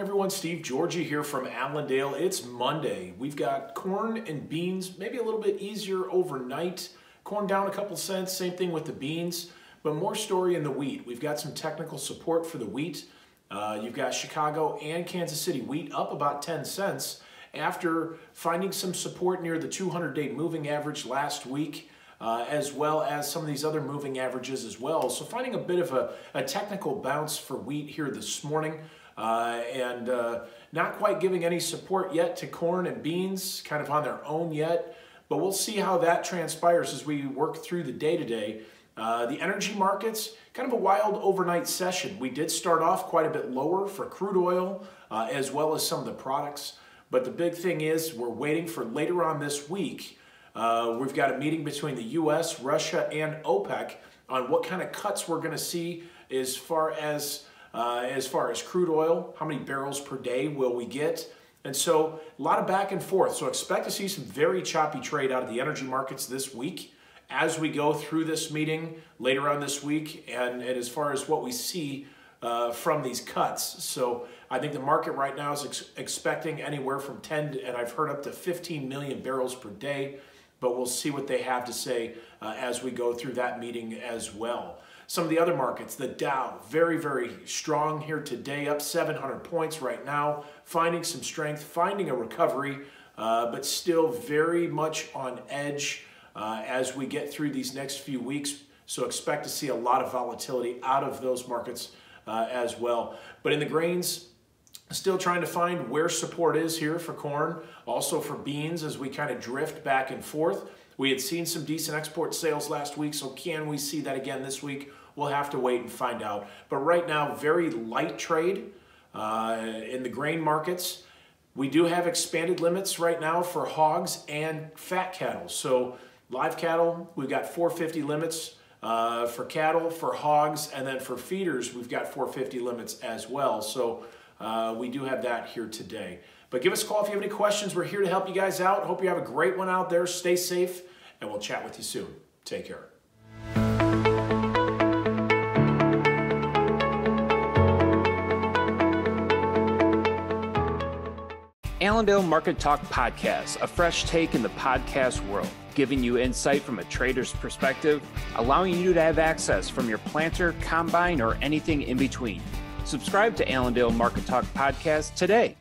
everyone. Steve Georgy here from Allendale. It's Monday. We've got corn and beans, maybe a little bit easier overnight. Corn down a couple cents, same thing with the beans, but more story in the wheat. We've got some technical support for the wheat. Uh, you've got Chicago and Kansas City wheat up about 10 cents after finding some support near the 200 day moving average last week. Uh, as well as some of these other moving averages as well. So finding a bit of a, a technical bounce for wheat here this morning. Uh, and uh, not quite giving any support yet to corn and beans, kind of on their own yet. But we'll see how that transpires as we work through the day to day. the energy markets, kind of a wild overnight session. We did start off quite a bit lower for crude oil uh, as well as some of the products. But the big thing is we're waiting for later on this week. Uh, we've got a meeting between the U.S., Russia, and OPEC on what kind of cuts we're going to see as far as uh, as far as crude oil, how many barrels per day will we get? And so a lot of back and forth. So expect to see some very choppy trade out of the energy markets this week as we go through this meeting later on this week and, and as far as what we see uh, from these cuts. So I think the market right now is ex expecting anywhere from 10 to, and I've heard up to 15 million barrels per day, but we'll see what they have to say uh, as we go through that meeting as well. Some of the other markets, the Dow, very, very strong here today, up 700 points right now, finding some strength, finding a recovery, uh, but still very much on edge uh, as we get through these next few weeks. So expect to see a lot of volatility out of those markets uh, as well. But in the grains, still trying to find where support is here for corn, also for beans as we kind of drift back and forth. We had seen some decent export sales last week, so can we see that again this week? We'll have to wait and find out. But right now, very light trade uh, in the grain markets. We do have expanded limits right now for hogs and fat cattle. So live cattle, we've got 450 limits uh, for cattle, for hogs, and then for feeders, we've got 450 limits as well. So uh, we do have that here today. But give us a call if you have any questions. We're here to help you guys out. Hope you have a great one out there. Stay safe, and we'll chat with you soon. Take care. Allendale Market Talk Podcast, a fresh take in the podcast world, giving you insight from a trader's perspective, allowing you to have access from your planter, combine, or anything in between. Subscribe to Allendale Market Talk Podcast today.